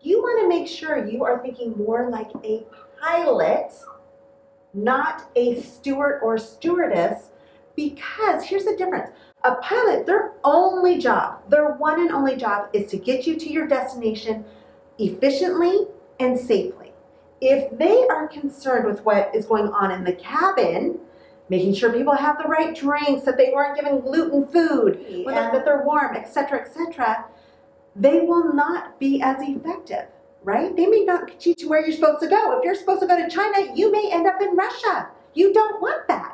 You want to make sure you are thinking more like a pilot, not a steward or stewardess, because here's the difference. A pilot, their only job, their one and only job is to get you to your destination efficiently and safely. If they are concerned with what is going on in the cabin, making sure people have the right drinks, that they weren't given gluten food, that they're warm, etc., etc., they will not be as effective, right? They may not get you to where you're supposed to go. If you're supposed to go to China, you may end up in Russia. You don't want that.